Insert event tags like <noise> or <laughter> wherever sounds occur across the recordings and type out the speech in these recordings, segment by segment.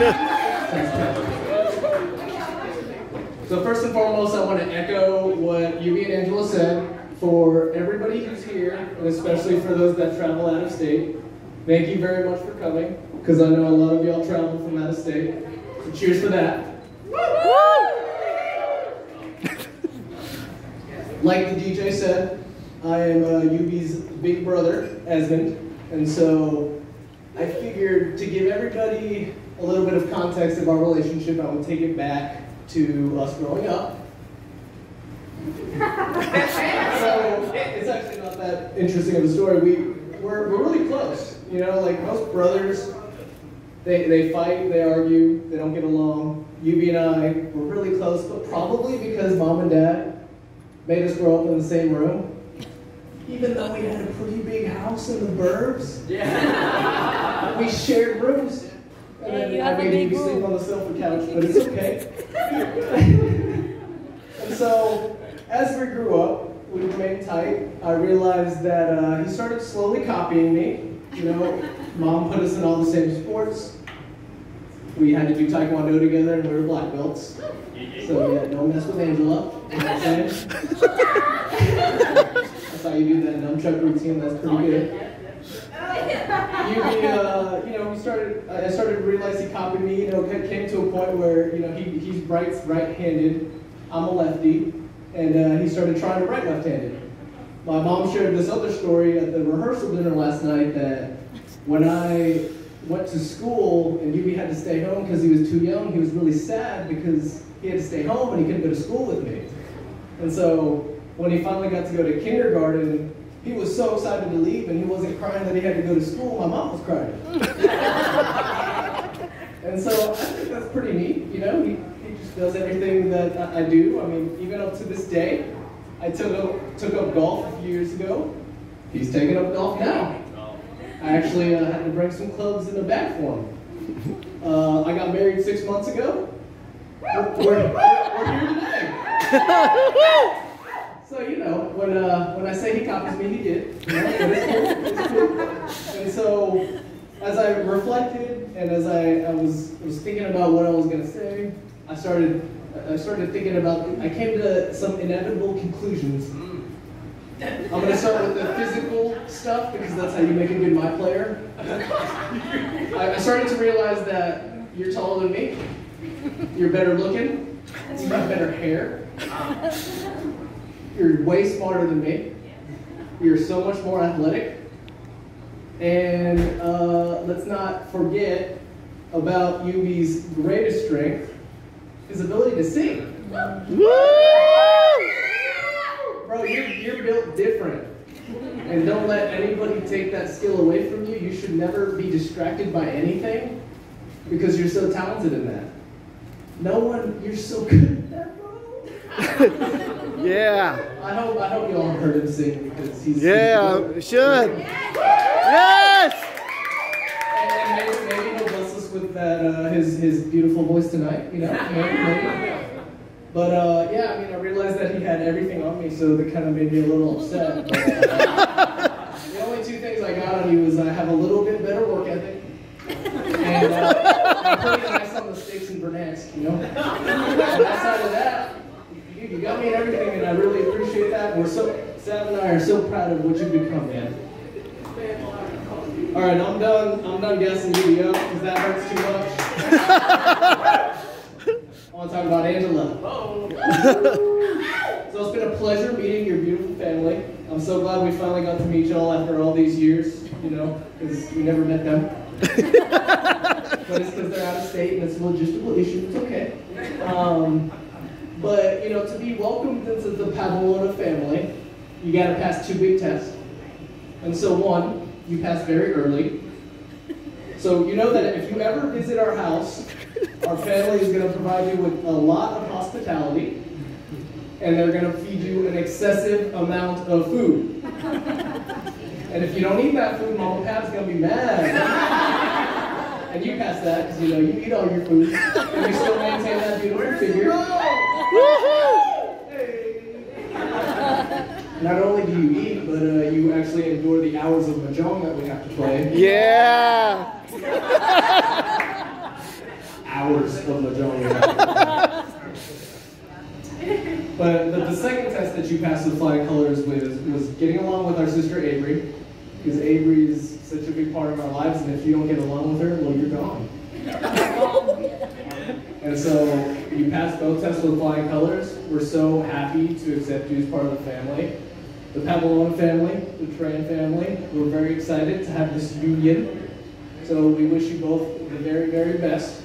<laughs> So first and foremost, I want to echo what Eubie and Angela said. For everybody who's here, and especially for those that travel out of state, thank you very much for coming, because I know a lot of y'all travel from out of state. So cheers for that. like the DJ said, I am uh, Eubie's big brother, Esmond, and so I figured to give everybody a little bit of context of our relationship, I would take it back to us growing up. <laughs> so it's actually not that interesting of a story. We we're, we're really close. You know, like most brothers, they, they fight, they argue, they don't get along. Eubie and I were really close, but probably because mom and dad made us grow up in the same room. Even though we had a pretty big house in the burbs, yeah. <laughs> we shared rooms. Yeah, you I have a made big sleep on the sofa couch, but it's okay. <laughs> and so, as we grew up, we remained tight. I realized that uh, he started slowly copying me. You know, mom put us in all the same sports. We had to do taekwondo together, and we were black belts. So yeah, don't mess with Angela. You know I'm? <laughs> That's how you do that nunchuck routine. That's pretty good. You, uh, you know, we started. I started to realize he copied me. You know, it came to a point where you know he, he's right right-handed. I'm a lefty, and uh, he started trying to write left-handed. My mom shared this other story at the rehearsal dinner last night that when I went to school and Eubie had to stay home because he was too young, he was really sad because he had to stay home and he couldn't go to school with me. And so when he finally got to go to kindergarten, he was so excited to leave and he wasn't crying that he had to go to school. My mom was crying. <laughs> and so I think that's pretty neat. You know, he, he just does everything that I I do. I mean, even up to this day, I took up, took up golf a few years ago. He's taking up golf now. I actually uh, had to bring some clubs in the back for him. Uh, I got married six months ago. We're, we're, we're here today. <laughs> <laughs> So you know, when uh, when I say he copies me, he did. You know, it's cool. It's cool. And so, as I reflected and as I, I was was thinking about what I was gonna say, I started I started thinking about. I came to some inevitable conclusions. I'm gonna start with the physical stuff because that's how you make a good my player. I, I started to realize that you're taller than me. You're better looking. You have better hair. You're way smarter than me. You're so much more athletic. And uh, let's not forget about Eubie's greatest strength, his ability to sing. Bro, you're, you're built different. And don't let anybody take that skill away from you. You should never be distracted by anything because you're so talented in that. No one, you're so good at that, bro. <laughs> Yeah. I hope I hope you all heard him sing because he's Yeah, he's should. And, Yes! and maybe, maybe he'll bless us with that uh, his his beautiful voice tonight. You know, maybe, maybe. But uh, yeah, I mean, I realized that he had everything on me, so that kind of made me a little upset. But, uh, the only two things I got on you is I have a little bit better work ethic, and uh, I'm pretty nice on the steaks and Bernanke, you know. And outside of that, you, you got me in everything, and I really appreciate that. We're so Sam and I are so proud of what you've become, man. All right, I'm done. I'm done guessing you up because that hurts too much. <laughs> I want to talk about Angela. so it's been a pleasure meeting your beautiful family. I'm so glad we finally got to meet y'all after all these years. You know, because we never met them. <laughs> but it's because they're out of state and it's a logistical issue. It's okay. Um, but you know, to be welcomed into the Pabilona family, you got to pass two big tests. And so one, you pass very early. So you know that if you ever visit our house, our family is going to provide you with a lot of hospitality, and they're going to feed you an excessive amount of food. And if you don't eat that food, Mom and Pap's going to be mad. And you pass that because you know you eat all your food, and you still maintain that beautiful figure. Not only do you eat, but uh, you actually endure the hours of mahjong that we have to play. Yeah. <laughs> hours of Mahjong. <laughs> but the, the second test that you passed with flying colors was, was getting along with our sister Avery, because Avery is such a big part of our lives, and if you don't get along with her, well, you're gone. <laughs> and so you passed both tests with flying colors. We're so happy to accept you as part of the family. The Pabilona family, the Tran family, we're very excited to have this union. So we wish you both the very, very best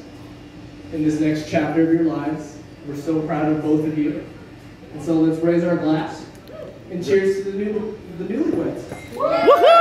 in this next chapter of your lives. We're so proud of both of you. And so let's raise our glass and cheers to the new the newlyweds.